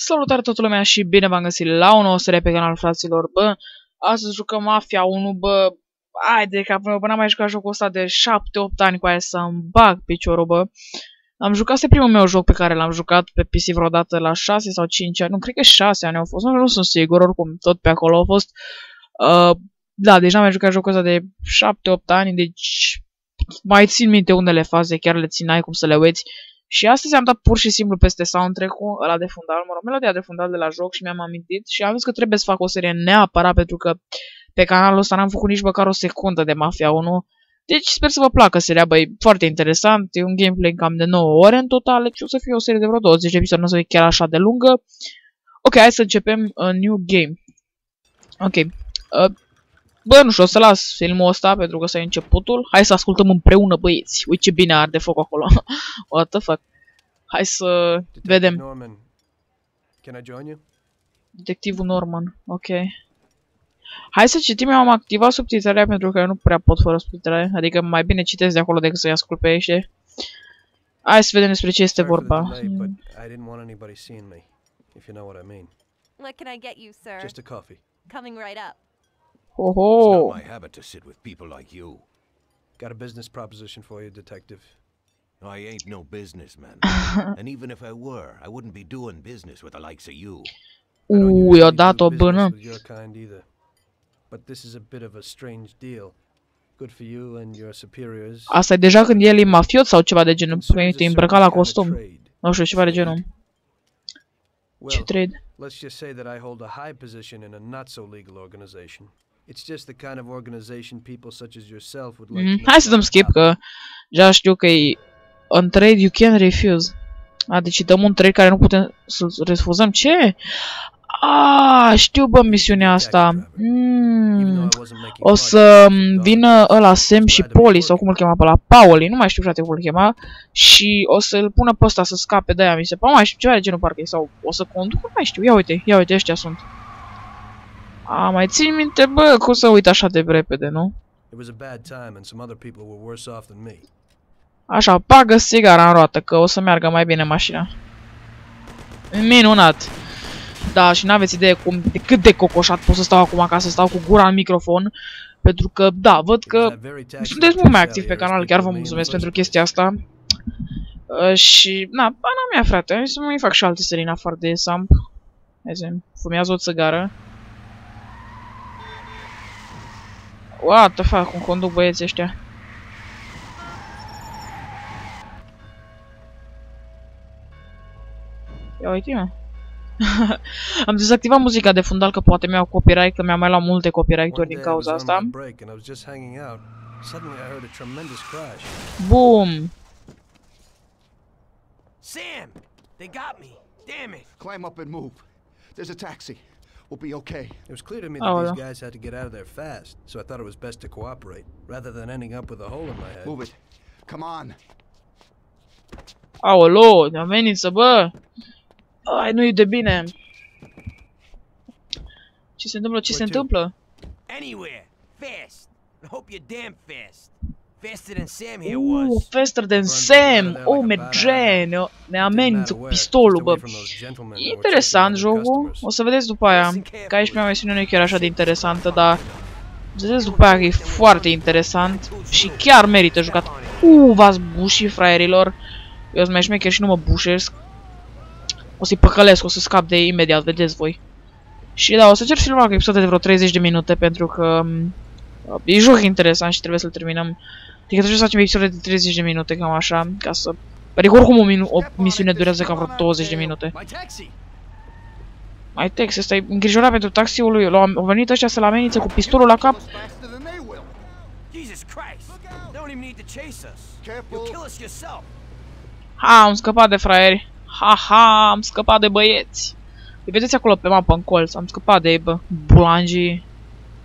Salutare toată lumea și bine v-am găsit la o nouă serie pe canal, fraților. Bă, astăzi jucăm Mafia 1, bă, haide că bă, n-am mai jucat jocul ăsta de 7-8 ani cu aia să-mi bag piciorul, bă. Am jucat, este primul meu joc pe care l-am jucat pe PC vreodată la 6 sau 5 ani, nu, cred că 6 ani au fost, nu, nu sunt sigur, oricum, tot pe acolo au fost. Uh, da, deci n-am mai jucat jocul ăsta de 7-8 ani, deci mai țin minte unele faze, chiar le țin, ai cum să le uiți. Și astăzi am dat pur și simplu peste soundtrack-ul ăla de fundal, mă rog, melodia de fundal de la joc și mi-am amintit și am zis că trebuie să fac o serie neapărat pentru că pe canalul ăsta n-am făcut nici măcar o secundă de Mafia 1. Deci sper să vă placă seria, băi, foarte interesant, e un gameplay cam de 9 ore în total, deci o să fie o serie de vreo 20 de episoade, nu o să fie chiar așa de lungă. Ok, hai să începem a new game. Ok. Uh, Bă, nu știu, o să las filmul ăsta pentru că ăsta e începutul. Hai să ascultăm împreună, băieți. Uite ce bine arde foc acolo. What the fuck. Hai să Detective vedem. Norman, can I join you? Detectivul Norman. Ok. Hai să citim, eu am activat subtitrarea pentru că eu nu prea pot fără subtitrare. Adică mai bine citesc de acolo decât să-i ascult pe ei. Hai să vedem despre ce este Sorry for the vorba. delay, but I didn't want anybody seeing me, if you know what I mean. What can I get you, sir? Just a coffee. Coming right up. Ho, It's ho. not my habit to sit with people like you. Got a business proposition for you, detective. I ain't no businessman. and even if I were, I wouldn't be doing business with the likes of you. I don't Uuu, usually i-a do dat o bână. your kind either. But this is a bit of a strange deal. Good for you and your superiors. Asta e deja când el e mafiot sau ceva de genul. Considered Uite, a e îmbrăcat la certain kind of costum. Nu știu, ceva de genul. Ce Well, trade? let's just say that I hold a high position in a not so legal organization. It's just the kind of organization people such as yourself would like Mhm. to know Hai să dăm about. skip că deja știu că e un trade you can refuse. A, deci dăm un trade care nu putem să-l refuzăm. Ce? A, știu bă misiunea asta. Even though Mm. I wasn't making O much să of it, vină ăla Sam și Poli sau cum îl chema pe la Pauli, nu mai știu frate cum îl chema și o să-l pună pe ăsta să scape de aia, mi se pare, mai știu ceva de genul parcă e, sau o să conduc, nu mai știu, ia uite, ia uite, ăștia sunt. A, mai țin minte, bă, cum să uit așa de repede, nu? It was a bad time and some other people were worse off than me. Așa, bagă sigara în roată, că o să meargă mai bine mașina. Minunat! Da, și n-aveți idee cum, de cât de cocoșat pot să stau acum ca să stau cu gura în microfon. Pentru că, da, văd It was că that very taxi sunteți that mult mai Sally activ pe Harris canal, picked chiar vă with me in the mulțumesc first pentru place. chestia asta. Uh, și, na, bana mea, frate, hai să mai fac și alte serii în afară de Samp. Hai să fumează o țigară. What the fuck, cum conduc băieții ăștia. Ia uite mă. Am dezactivat muzica de fundal că poate mi-au copyright, că mi-am mai luat multe One copyright-uri din day I was cauza on asta. my break and I was just hanging out. Suddenly I heard a tremendous crash. Boom! Sam! They got me. Damn it. Climb up and move. There's a taxi. We'll be okay. It was clear to me that Oh, these yeah. guys had to get out of there fast, so I thought it was best to cooperate, rather than ending up with a hole in my head. Move it. Come on. Oh, Aolo, ne amenință, bă! Ai, oh, nu e de bine. Ce se întâmplă? Ce se Where to? întâmplă? Anywhere. Fast. I hope you're damn fast. Faster than Sam here Uh, was. faster than Run Sam! over there Oh, like a merge! Ne, ne amenință cu Didn't matter pistolul, where, bă. just away from those gentlemen E who were interesant chasing other jocul. customers. O să vedeți după aia. Că aici prima misiune nu e chiar așa de interesantă, dar... Vedeți după aia că e foarte interesant și chiar merită jucat. Uuu, v-ați bușit, fraierilor. Eu sunt mai șmecher și nu mă bușesc. O să-i păcălesc, o să scap de ei imediat, vedeți voi. Și da, o să cer filmarea episoade de vreo 30 de minute pentru că... m, E joc interesant și trebuie să-l terminăm. Adică trebuie să facem episoade de 30 de minute, cam așa, ca să... Adică oricum o, minu- o misiune durează cam vreo 20 de minute. My taxi. Mai text, ăsta e îngrijorat pentru taxiul lui. L-au au venit ăștia să-l amenințe cu pistolul la cap. Faster than they will. Jesus Christ. They don't even need to chase us. Careful. You'll kill us yourself. Ha, am scăpat de fraieri. Ha, ha, am scăpat de băieți. Îi vedeți acolo pe mapă în colț. Am scăpat de ei, bă. Bulangii.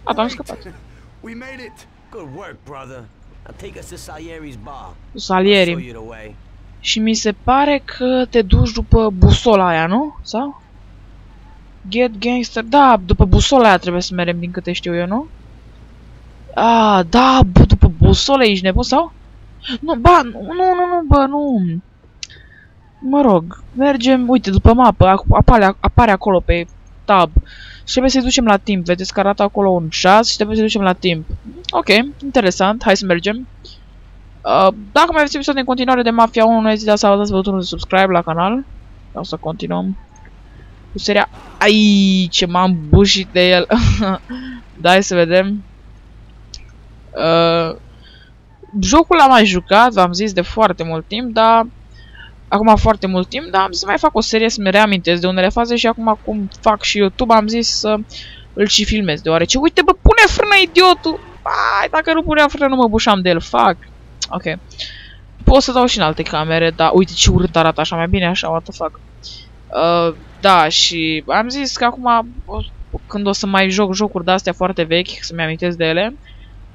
Gata, am scăpat. We made it. Good work, brother. Now take us to Salieri's bar. I'll show Salieri. you the way. Și mi se pare că te duci după busola aia, nu? Sau? Get gangster. Da, după busola aia trebuie să mergem din câte știu eu, nu? Ah, da, bă, după busola ești nebun sau? Nu, ba, nu, nu, nu, nu, bă, nu. Mă rog, mergem, uite, după mapă, ac- apare, apare acolo pe tab. Și trebuie să-i ducem la timp. Vedeți că arată acolo un ceas și trebuie să-i ducem la timp. Ok, interesant, hai să mergem. Uh, dacă mai aveți episoade în continuare de Mafia 1, nu ezitați să apăsați butonul de subscribe la canal. O să continuăm cu seria. Ai, ce m-am bușit de el. da, hai să vedem. Uh, jocul l-am mai jucat, v-am zis, de foarte mult timp, dar... Acum foarte mult timp, dar am zis să mai fac o serie să-mi reamintesc de unele faze și acum cum fac și YouTube am zis să îl și filmez, deoarece, uite bă, pune frână idiotul! Ai, dacă nu punea frână nu mă bușam de el, fac! Ok. Pot să dau și în alte camere, dar uite ce urât arată așa, mai bine așa, what the fuck. Uh, da, și am zis că acum, o- când o să mai joc jocuri de-astea foarte vechi, să-mi amintesc de ele,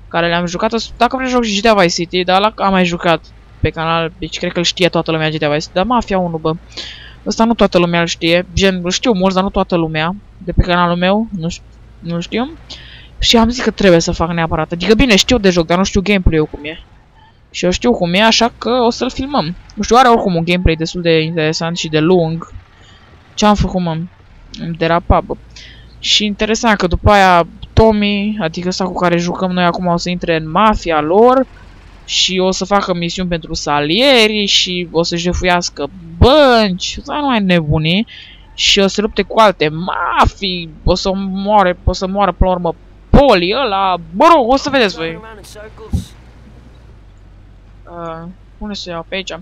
care le-am jucat, o să- dacă vreau joc și GTA Vice City, dar ăla am mai jucat pe canal, deci cred că îl știe toată lumea GTA Vice City, dar Mafia 1, bă. Ăsta nu toată lumea îl știe, gen, îl știu mulți, dar nu toată lumea, de pe canalul meu, nu, știu, nu știu. Și am zis că trebuie să fac neapărat, adică bine, știu de joc, dar nu știu gameplay-ul cum e. Și eu știu cum e, așa că o să-l filmăm. Nu știu, are oricum un gameplay destul de interesant și de lung. Ce am făcut, mă? Îmi derapa, bă. Și interesant că după aia Tommy, adică ăsta cu care jucăm noi acum, o să intre în mafia lor și o să facă misiuni pentru salieri și o să jefuiască bănci, să nu mai nebuni și o să lupte cu alte mafii, o să moare, o să moară până la urmă Poli ăla, mă rog, o să vedeți voi. Running around in circles. Uh, unde să iau pe aici?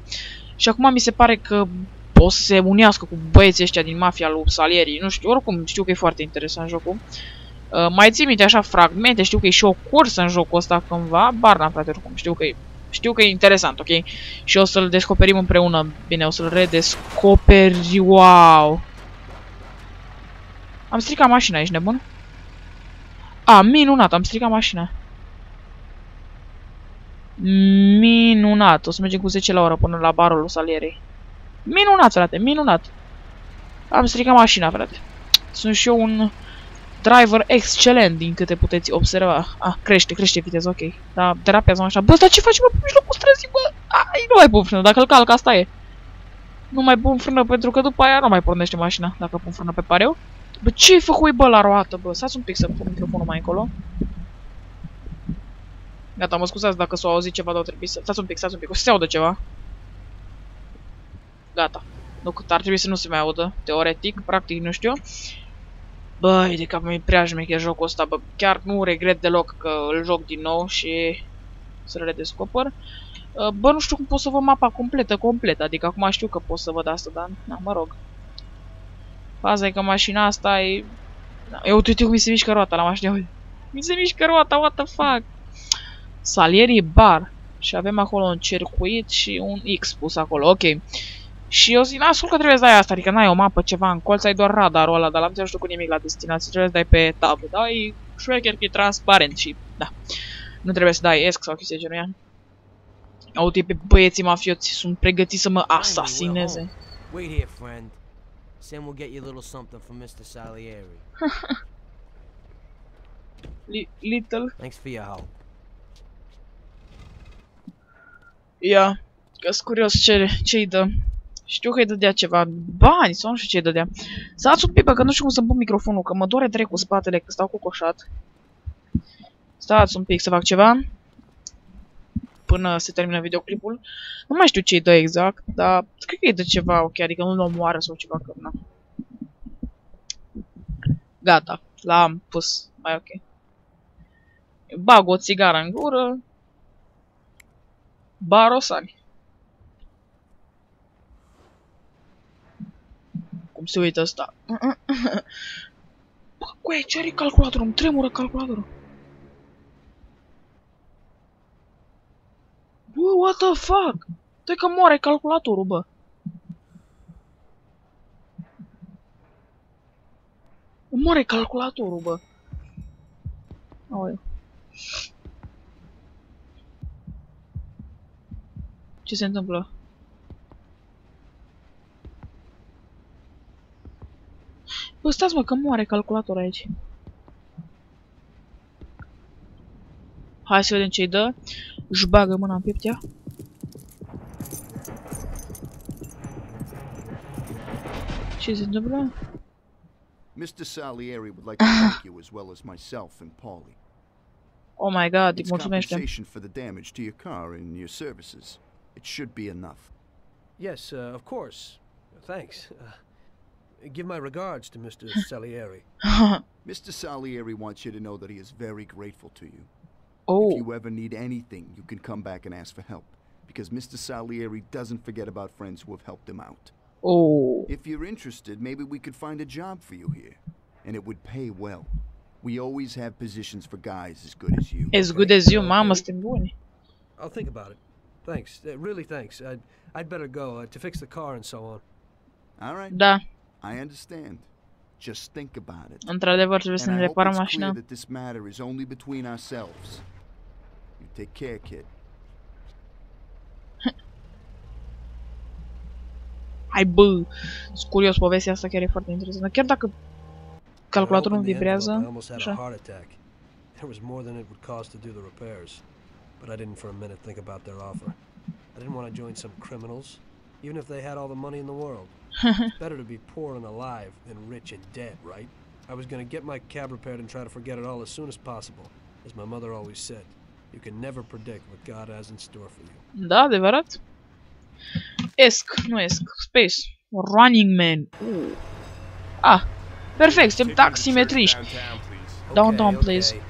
Și acum mi se pare că o să se unească cu băieții ăștia din mafia lui Salieri. Nu știu, oricum știu că e foarte interesant jocul. Uh, mai țin minte așa fragmente, știu că e și o cursă în jocul ăsta cândva. Barna, frate, oricum, știu că e, știu că e interesant, ok? Și o să-l descoperim împreună. Bine, o să-l redescoperi, wow! Am stricat mașina, ești nebun? A, minunat, am stricat mașina. Minunat. O să mergem cu 10 la oră până la barul lui Salierei. Minunat, frate, minunat. Am stricat mașina, frate. Sunt și eu un driver excelent, din câte puteți observa. Ah, crește, crește viteza, ok. Da, derapează așa. Bă, dar ce faci, bă, pe mijlocul străzii, bă? Ai, nu mai pun frână, dacă îl calc, asta e. Nu mai pun frână, pentru că după aia nu mai pornește mașina, dacă pun frână pe pareu. Bă, ce-ai făcut, bă, la roată, bă? Stați un pic să pun microfonul mai încolo. Gata, mă scuzați dacă s-au auzit ceva, dar trebuie să... Stați un pic, stați un pic, o să se audă ceva. Gata. Nu, cât ar trebui să nu se mai audă, teoretic, practic, nu știu. Băi, de cap mi-e prea șmecher jocul ăsta, bă, chiar nu regret deloc că îl joc din nou și să-l redescoper. Uh, Bă, nu știu cum pot să văd mapa completă, completă, adică acum știu că pot să văd asta, dar, na, mă rog. Faza e că mașina asta e... Da, Eu uite, uite cum mi se mișcă roata la mașină, uite. Mi se mișcă roata, what the fuck? Salierii bar. Și avem acolo un circuit și un X pus acolo, ok. Și eu zic, ascult că trebuie să dai asta, adică n-ai o mapă, ceva în colț, ai doar radarul ăla, dar l-am înțeles cu nimic la destinație, trebuie să dai pe tab, da? E șmecher că e transparent și, da. Nu trebuie să dai ESC sau chestia genul ea. Uite pe băieții mafioți, sunt pregătiți să mă asasineze. Wait here, friend. Sam will get you a little something from Mr. Salieri. Li little, Thanks for your help. ia, că-s curios ce, ce-i dă. Știu că îi dădea ceva bani sau nu știu ce-i dădea. Stați un pic, bă, că nu știu cum să-mi pun microfonul, că mă dore drept cu spatele, că stau cu coșat. Stați un pic să fac ceva. Până se termină videoclipul. Nu mai știu ce-i dă exact, dar cred că îi dă ceva, ok, adică nu-l omoară sau ceva, că na. Gata, l-am pus, mai ok. Bag o țigară în gură. Barosani. Cum se uită ăsta? Bă, cu ce are calculatorul? Îmi tremură calculatorul. Bă, what the fuck? Dă că moare calculatorul, bă. Moare calculatorul, bă. Aoleu. Ce se întâmplă? Bă, stați mă, că moare calculatorul aici. Hai să vedem ce-i dă. Își bagă mâna în piept ea. Ce se întâmplă? Mr. Salieri would like to thank you as well as myself and Paulie. Oh my god, îi It's mulțumește. compensation for the damage to your car and your services. It should be enough. Yes, uh, of course. Thanks. Uh, give my regards to Mr. Salieri. Mr. Salieri wants you to know that he is very grateful to you. Oh. If you ever need anything, you can come back and ask for help. Because Mr. Salieri doesn't forget about friends who have helped him out. oh. If you're interested, maybe we could find a job for you here. And it would pay well. We always have positions for guys as good as you. As good as you, mamă, suntem buni. I'll think about it. Thanks. Uh, really, thanks. I'd, I'd better go uh, to fix the car and so on. All right, Da, I understand. Just think about it. într-adevăr trebuie să ne I hope reparăm mașina. that this matter is only between ourselves. You take care, kid. Hai bă, sunt curios, povestea asta chiar e foarte interesantă. Chiar dacă calculatorul nu When I opened the envelope, I vibrează, almost had a așa. heart attack. There was more than it would cost to do the repairs. But I didn't for a minute think about their offer. I didn't want to join some criminals, even if they had all the money in the world. it's better to be poor and alive than rich and dead, right? I was going to get my cab repaired and try to forget it all as soon as possible. As my mother always said, you can never predict what God has in store for you. Da, adevărat? Esc, nu esc, Space. Running Man. Uh. Ah, perfect, suntem taximetriști. Downtown, Okay, please. okay.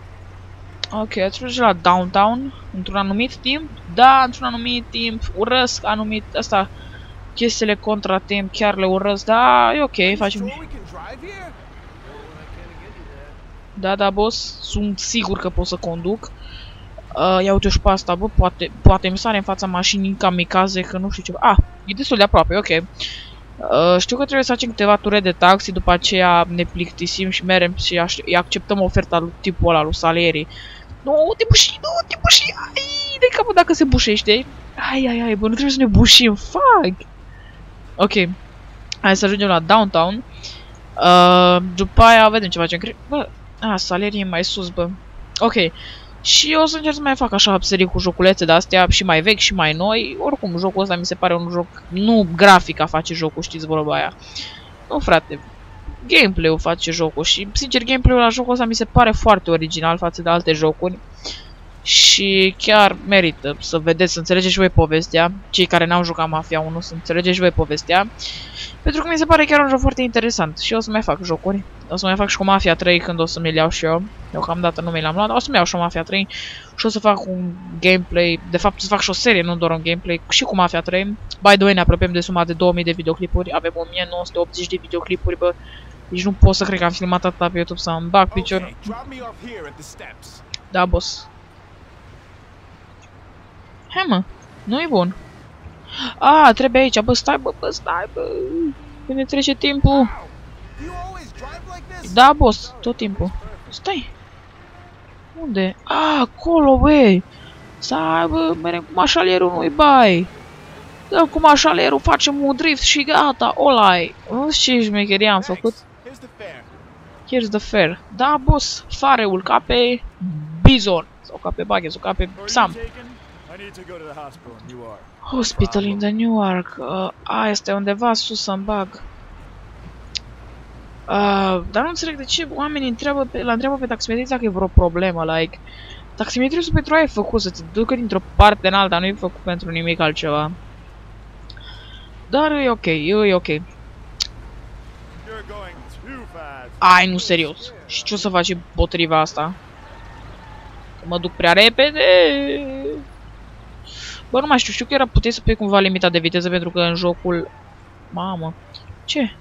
Ok, ați la downtown într-un anumit timp? Da, într-un anumit timp. Urăsc anumit, asta, chestiile contratimp, chiar le urăsc. Da, e ok, facem... Da, da, boss, sunt sigur că pot să conduc. Uh, ia uite și pe asta, bă, poate, poate mi sare în fața mașinii kamikaze, că nu știu ce... Ah, e destul de aproape, ok. Uh, știu că trebuie să facem câteva ture de taxi, după aceea ne plictisim și merem și aș- îi acceptăm oferta lui tipul ăla, lui Salieri. Nu, te buși, nu, te buși, ai, de capul dacă se bușește. Ai, ai, ai, bă, nu trebuie să ne bușim, fuck. Ok, hai să ajungem la downtown. Uh, după aia vedem ce facem. Cre- bă, a, Salieri e mai sus, bă. Ok, și o să încerc să mai fac așa serii cu joculețe de astea și mai vechi și mai noi. Oricum, jocul ăsta mi se pare un joc... Nu grafica face jocul, știți vorba aia. Nu, frate. Gameplay-ul face jocul și, sincer, gameplay-ul la jocul ăsta mi se pare foarte original față de alte jocuri. Și chiar merită să vedeți, să înțelegeți și voi povestea. Cei care n-au jucat Mafia 1 să înțelegeți și voi povestea. Pentru că mi se pare chiar un joc foarte interesant și o să mai fac jocuri. O să mai fac și cu Mafia 3 când o să mi-l iau și eu. Deocamdată nu mi l-am luat, dar o să-mi iau și o Mafia 3 și o să fac un gameplay, de fapt să fac și o serie, nu doar un gameplay, și cu Mafia 3. By the way, ne apropiem de suma de 2000 de videoclipuri, avem 1980 de videoclipuri, bă. Deci nu pot să cred că am filmat atâta pe YouTube să-mi bag picior. Okay, drop me off here at the steps. Da, boss. Hai mă, nu e bun. A, trebuie aici, bă, stai, bă, bă, stai, bă. Când ne trece timpul. Do you always drive like this? Da, boss, tot timpul. Stai. Unde? A, acolo, băi. Stai, bă, merem cu mașalierul, nu-i bai. Dăm cu mașalierul, facem un drift și gata, olai. Nu știu ce șmecherie am făcut. Here's the fare. Here's the fair. Da, boss, fareul ca pe Bizon. Sau ca pe Bagheț, sau ca pe Where are Sam. You taken? I need to go to the hospital in Newark. Hospital in the Newark. Uh, a, este undeva sus să-mi bag. Uh, dar nu înțeleg de ce oamenii întreabă pe, la întreabă pe taximetrist dacă e vreo problemă, like... Taximetristul pentru aia e făcut, să te ducă dintr-o parte în alta, nu e făcut pentru nimic altceva. Dar e ok, e, e ok. You're going too fast. Ai, nu serios. Și ce o să faci potriva asta? Că mă duc prea repede? Bă, nu mai știu, știu că era puteai să pui cumva limita de viteză pentru că în jocul... Mamă. Ce?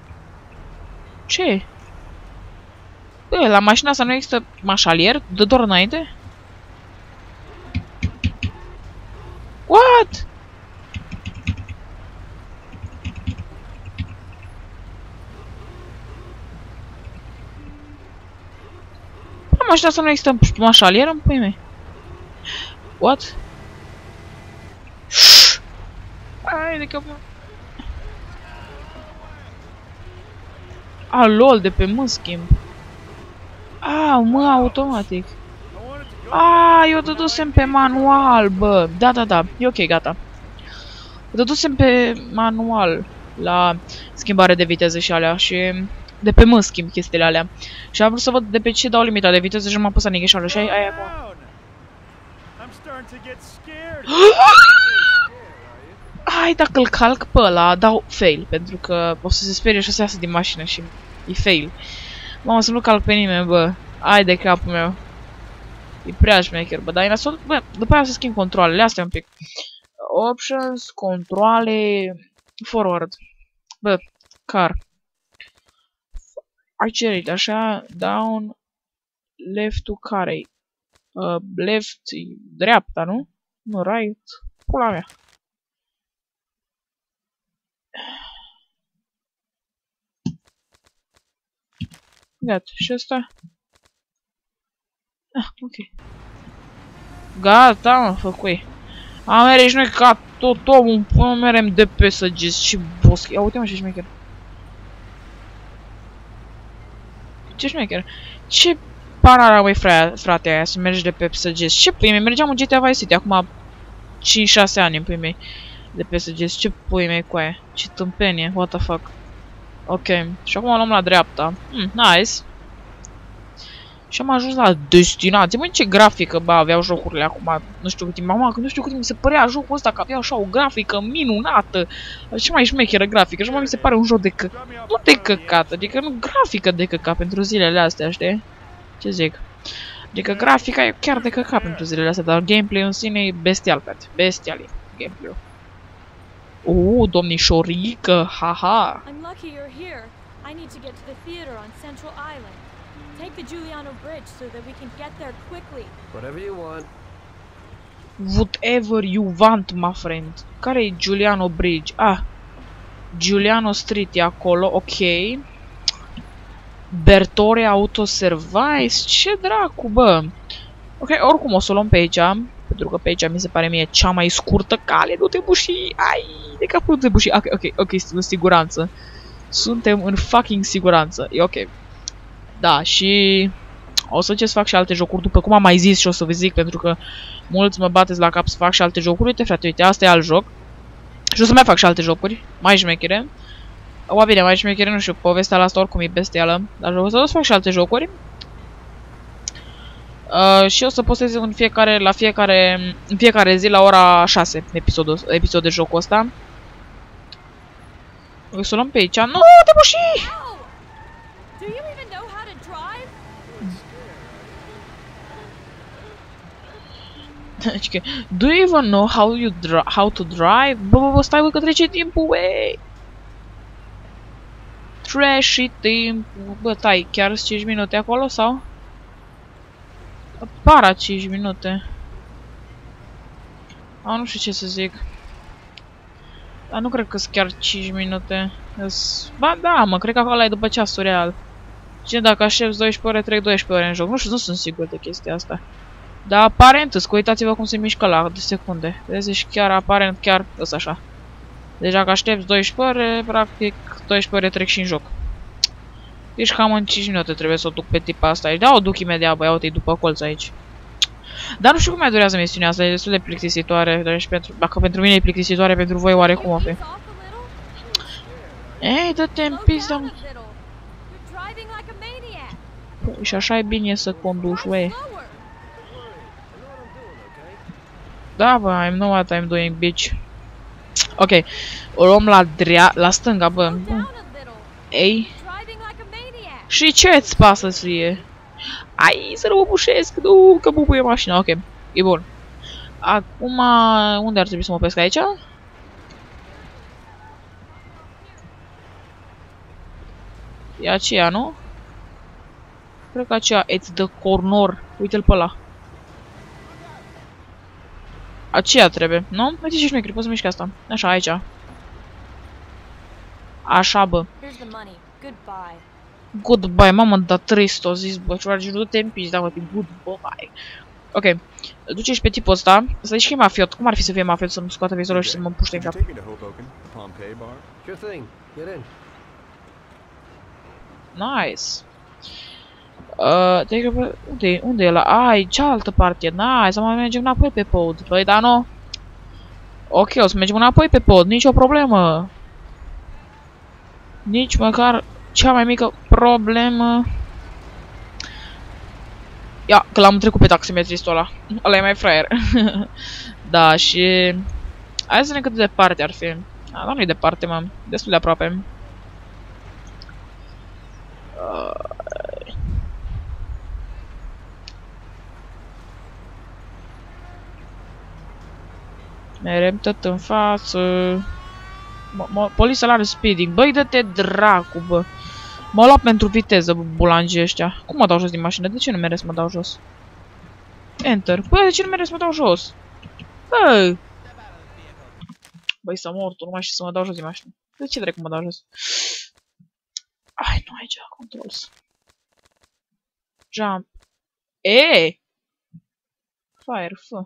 Ce? Bă, la mașina asta nu există mașalier? Dă doar înainte? What? La mașina asta nu există mașalier în pui mei? What? Ai de capul. A, lol, de pe mă schimb. A, mă, automatic. A, eu dădusem pe manual, bă. Da, da, da. E ok, gata. Dădusem pe manual. La schimbare de viteză și alea și de pe mă schimb chestiile alea. Și am vrut să văd de pe ce dau limita de viteză și m-am pus nighișoară și ai, ai acum. Down. I'm starting to get scared. Hai, dacă îl calc pe ăla, dau fail, pentru că o să se sperie și o să iasă din mașină și e fail. Mamă, să nu calc pe nimeni, bă. Ai de capul meu. E prea șmecher, bă, dar e nasol, bă, după aia o să schimb controlele astea un pic. Options, controle, forward. Bă, car. Accelerate, așa, down, left to care uh, Left, e dreapta, nu? Nu, right. Pula mea. Gata, și ăsta? Ah, ok. Gata, mă, făcui. Am mere și noi ca tot omul, până merem de pe săgeți și bosc. Ia uite mă ce șmecher. Ce șmecher. Ce parara, măi, frate, frate aia, să mergi de pe săgeți. Ce pui mei, mergeam în GTA Vice City acum 5-6 ani în pui mei. De pe săgeți, ce pui mei cu aia? Ce tâmpenie, what the fuck. Ok, și acum luăm la dreapta. Hmm, nice. Și am ajuns la destinație. Măi, ce grafică, bă, aveau jocurile acum. Nu știu cât timp. Mama, nu știu cât timp mi se părea jocul ăsta, că avea așa o grafică minunată. Ce mai șmecheră grafică. Și mă mi se pare un joc de că... Nu de căcat, adică nu grafică de căcat pentru zilele astea, știi? Ce zic? Adică grafica e chiar de căcat pentru zilele astea, dar gameplay în sine e bestial, frate. Bestial e gameplay-ul. Uh, domnișorică, haha. I'm lucky you're here. I need to get to the theater on Central Island. Take the Giuliano Bridge so that we can get there quickly. Whatever you want. Whatever you want, my friend. Care e Giuliano Bridge? Ah, Giuliano Street e acolo, ok. Bertore Auto Service? Ce dracu, bă? Ok, oricum o să o luăm pe aici, pentru că pe aici mi se pare mie cea mai scurtă cale. Nu te buși, ai, de capul nu te buși. Ok, ok, ok, sunt în siguranță. Suntem în fucking siguranță, e ok. Da, și o să ce să fac și alte jocuri, după cum am mai zis și o să vă zic, pentru că mulți mă bateți la cap să fac și alte jocuri. Uite, frate, uite, asta e alt joc. Și o să mai fac și alte jocuri, mai șmechere. O, bine, mai șmechere, nu știu, povestea la asta oricum e bestială. Dar o să, o să fac și alte jocuri. Uh, și o să postez în fiecare, la fiecare, în fiecare zi la ora 6 episodul, episod de jocul ăsta. O să o luăm pe aici. Nu, te buși! Ow! Do you even know how to drive? Deci că, Do you even know how you dri how to drive? Bă, bă, bă, stai bă că trece timpul, wey! Trashy timpul. Bă, tai, chiar 5 minute acolo sau? Para 5 minute. A, nu știu ce să zic. Dar nu cred că sunt chiar 5 minute. Îs- Ba da, mă, cred că acolo e după ceasul real. Ce dacă aștepți 12 ore, trec 12 ore în joc. Nu știu, nu sunt sigur de chestia asta. Dar aparent, îți, că uitați-vă cum se mișcă la de secunde. Vezi, și chiar aparent, chiar îs așa. Deci dacă aștepți 12 ore, practic 12 ore trec și în joc. Deci cam în 5 minute trebuie să o duc pe tipa asta aici. Da, o duc imediat, băi, uite după colț aici. Dar nu știu cum mai durează misiunea asta, e destul de plictisitoare. Deci pentru, dacă pentru mine e plictisitoare, pentru voi oarecum o fi. Ease off a little? Ei, dă-te în Slow pizda, down mă. a little. You're driving like a maniac. Și așa e bine să conduci, Drive wey. slower. Da, bă, I'm know what I'm doing, bitch. Ok, o luăm la drea la stânga, bă. Slow down a little. Ei, Driving like a maniac. și ce îți pasă să fie? Ai, să nu mă bușesc, nu, că bubuie mașina, ok, e bun. Acum, unde ar trebui să mă opresc aici? E aceea, nu? Cred că aceea, it's the corner. Uite-l pe ăla. Aceea trebuie, nu? Uite ce șmecri, poți să miști asta. Așa, aici. Așa, bă. Here's the money. Goodbye. Goodbye, mamă, da 300, a zis, bă, și du-te în pizda, mă, goodbye. Ok, duce-și pe tipul ăsta, să zici că e mafiot, cum ar fi să fie mafiot să-mi scoată vizorul și să mă împuște în Did cap? you take me to Hoboken, the Pompeii bar? Sure thing. Get in. Nice. Uh, te că, unde, e- unde e la? Ai, cealaltă parte, nice, să mai mergem înapoi pe pod. Păi, da, nu? Ok, o să mergem înapoi pe pod, nicio problemă. Nici măcar cea mai mică problemă. Ia, că l-am trecut pe taximetristul ăla. Ăla e mai fraier. da, și... Hai să ne cât de departe ar fi. A, dar nu-i departe, mă. Destul de aproape. Uh... Merem tot în față. Poliția are speeding. Băi, dă-te dracu, bă. M-a luat pentru viteză, bulangii ăștia. Cum mă dau jos din mașină? De ce nu mereu să mă dau jos? Enter. Bă, de ce nu mereu să mă dau jos? Bă! Băi, să mor, tu nu mai știi să mă dau jos din mașină. De ce dracu mă dau jos? Ai, nu aici, controls. Jump. E! Fire, fă.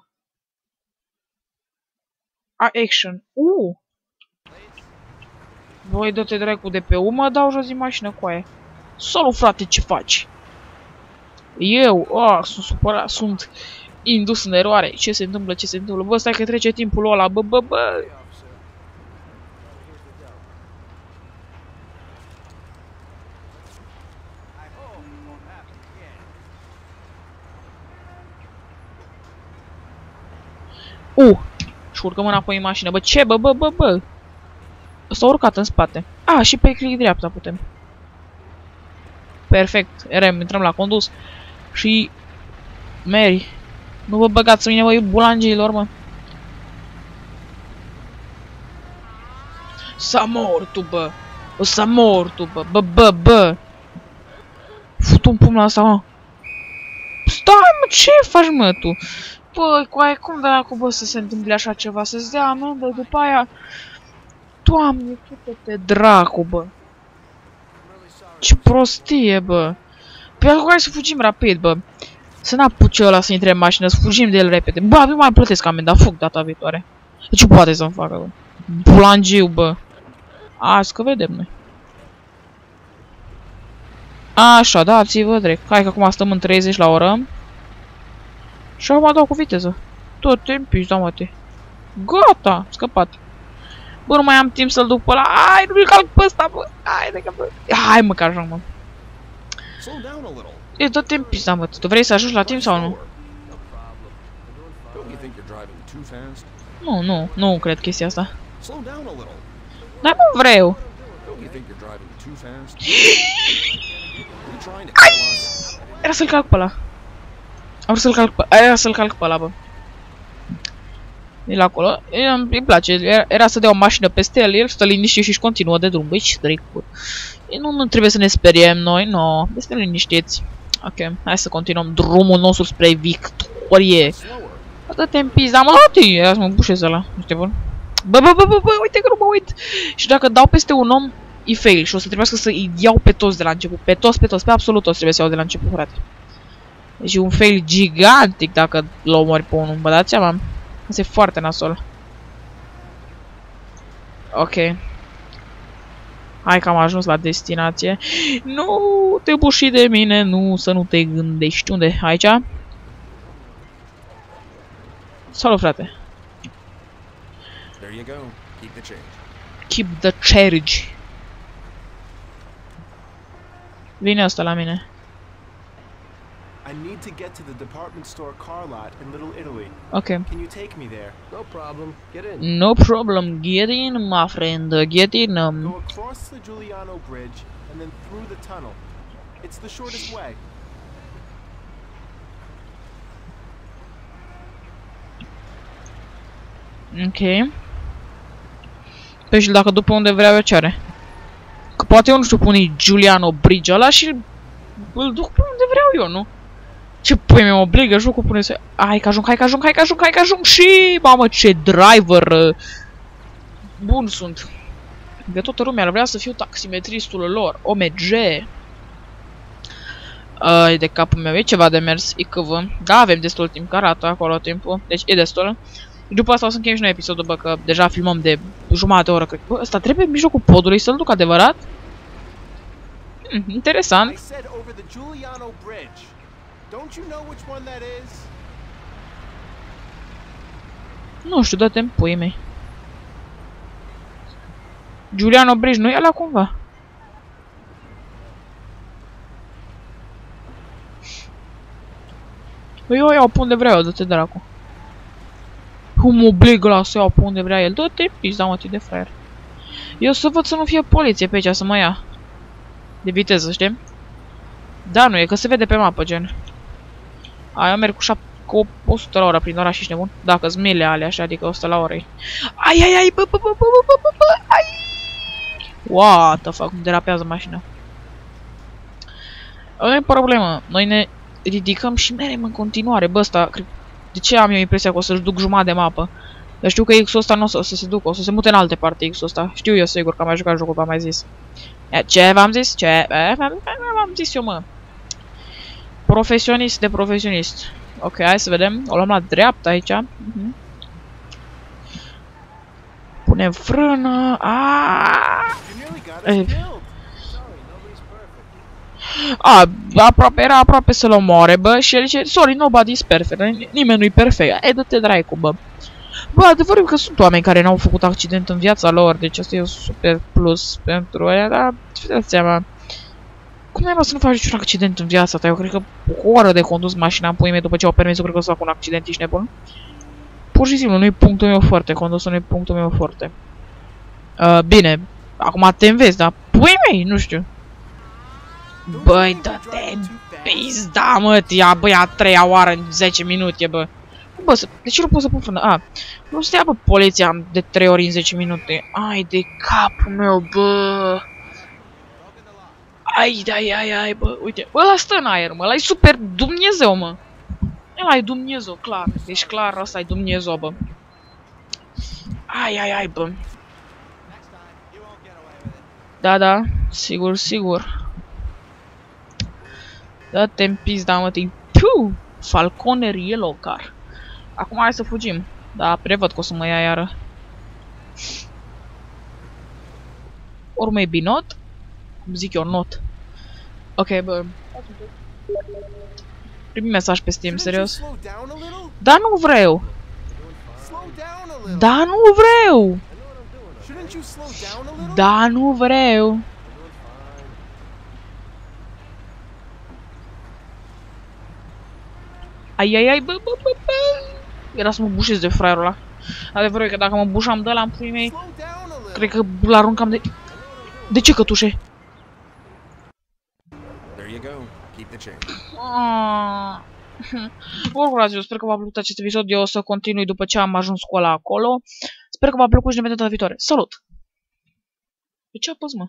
A, action. Uh! Voi dă-te dracu de pe U, mă dau jos din mașină cu aia. Salut, frate, ce faci? Eu, oh, sunt supărat, sunt indus în eroare. Ce se întâmplă, ce se întâmplă? Bă, stai că trece timpul ăla, bă, bă, bă. Uh, și urcăm înapoi în mașină. Bă, ce, bă, bă, bă, bă? S-a urcat în spate. A, și pe click dreapta putem. Perfect. RM, intrăm la condus. Și... Mary. Nu vă băgați în mine, băi, bulangeilor, mă. S-a mortu, bă. O s-a mortu, bă. Bă, bă, bă. Fut un pumn la asta, mă. Stai, mă, ce faci, mă, tu? Băi, cu aia, cum dracu, bă, să se întâmple așa ceva? Să-ți dea amendă după aia... Doamne, tu te dracu, bă. Ce prostie, bă. Păi acum hai să fugim rapid, bă. Să n-apuce ăla să intre în mașină, să fugim de el repede. Bă, nu mai plătesc amenda, fug data viitoare. De ce poate să-mi facă, bă? Bulangiu, bă. Azi că vedem noi. Așa, dați-vă drept. Hai că acum stăm în 30 la oră. Și acum dau cu viteză. Tot te împiși, da mă te. Gata, scăpat. Bă, nu mai am timp să-l duc pe ăla. Hai, nu-l calc pe ăsta, bă. Hai, de că bă. Hai, mă, că ajung, mă. E, dă-te în pizda, mă. Tu vrei să ajungi la timp sau nu? Nu, nu, nu cred chestia asta. Dar nu vreau. Ai! Era să-l calc pe ăla. Am vrut să-l calc pe ăla. Era să-l calc pe ăla, bă. El acolo, îi place, era, era să dea o mașină peste el, el stă liniștit și-și continuă de drum, băi, ce dracu. Nu, nu trebuie să ne speriem noi, nu, no, este liniștiți. Ok, hai să continuăm drumul nostru spre victorie. Dă-te în pizda, mă, uite, era să mă bușez ăla, nu știu bun. Bă, bă, bă, bă, bă, uite că nu mă uit. Și dacă dau peste un om, e fail și o să trebuiască să îi iau pe toți de la început. Pe toți, pe toți, pe absolut toți trebuie să iau de la început, frate. Deci e un fail gigantic dacă l omori pe unul, vă dați seama? Asta e foarte nasol. Ok. Hai că am ajuns la destinație. Nu te buși de mine, nu, să nu te gândești. Unde? Aici? Salut, frate. There you go. Keep the change. Keep the charge. Vine asta la mine. I need to get to the department store car lot in Little Italy. Ok. Can you take me there? No problem. Get in. No problem. Get in, my friend. Get in. Um, Go across the Giuliano Bridge and then through the tunnel. It's the shortest way. ok. Păi și dacă după unde vreau eu ce are? Că poate eu nu știu pune Giuliano Bridge ăla și îl duc pe unde vreau eu, nu? Ce pui mi obligă jocul pune să... Hai că ajung, hai că ajung, hai că ajung, hai că ajung și... Mamă, ce driver uh, bun sunt. Că toată lumea ar vrea să fiu taximetristul lor. OMG. Uh, e de capul meu, e ceva de mers, ICV. Da, avem destul timp, că arată acolo timpul. Deci e destul. După asta o să încheiem și noi episodul, bă, că deja filmăm de jumătate de oră, cred. Bă, ăsta trebuie în mijlocul podului să-l duc adevărat? Hmm, interesant. Don't you know which one that is? Nu știu, dă-te în puii mei. Giuliano Bridge, nu e ăla cumva? Eu o iau pe unde vreau, dă-te de. Cum obligă la să iau pe unde vrea el? Dă-te pizda, mă, de fraier. Eu să văd să nu fie poliție pe aici, să mă ia. De viteză, știi? Da, nu e, că se vede pe mapă, gen. A, eu merg cu, cu 100 la oră prin oraș, ești nebun? Dacă sunt mile alea, așa, adică 100 la oră. Ai, ai, ai, bă, bă, bă, bă, bă, bă, bă, ai! What the fuck, cum derapează mașina. Nu e problemă, noi ne ridicăm și merem în continuare. Bă, ăsta, cred, de ce am eu impresia că o să-și duc jumătate de mapă? Dar știu că X-ul ăsta nu o să, o să se ducă, o să se mute în alte parte X-ul ăsta. Știu eu sigur că am mai jucat jocul, v-am mai zis. Ce v-am zis? Ce? V-am zis eu, mă. Profesionist de profesionist. Ok, hai să vedem. O luăm la dreapta aici. Uh -huh. Punem frână. Aaaa! A, aproape, era aproape să-l omoare, bă, și el zice, sorry, nobody's perfect, nimeni nu-i perfect, e, dă-te dracu, bă. Bă, adevărul că sunt oameni care n-au făcut accident în viața lor, deci asta e un super plus pentru aia, dar, dați seama, cum ai să nu faci niciun accident în viața ta? Eu cred că o oră de condus mașina în puii mei după ce au permis, eu cred că o să fac un accident, ești nebun? Pur și simplu, nu-i punctul meu foarte, condusul nu-i punctul meu foarte. Uh, bine, acum te înveți, dar puii mei, nu știu. Băi, dă-te pizda, mă, tia, băi, a treia oară în 10 minute, bă. Bă, să, de ce nu pot să pun frână? A, nu stea, bă, poliția de 3 ori în 10 minute. Ai de capul meu, bă. Ai, ai, ai, ai, bă, uite. Bă, ăla stă în aer, mă, ăla e super Dumnezeu, mă. Ăla e Dumnezeu, clar. Deci clar, ăsta e Dumnezeu, bă. Ai, ai, ai, bă. Da, da, sigur, sigur. Dă-te în pizda, mă, te Piu! Falconer Yellow Car. Acum hai să fugim. Da, prevăd că o să mă ia iară. Or maybe not. Cum zic eu, not. Ok, bă. Primi mesaj pe Steam, serios. Da, nu vreau. Da, nu vreau. Da, nu vreau. Ai, ai, ai, bă, bă, bă, bă. Era să mă bușez de fraierul ăla. Adevărul e că dacă mă bușam de ăla în puii mei, cred că l-aruncam de... De ce cătușe? There you go. Keep the change. Ah. Oricum, eu sper că v-a plăcut acest episod. Eu o să continui după ce am ajuns cu ăla acolo. Sper că v-a plăcut și ne vedem data viitoare. Salut! De ce apăs, mă?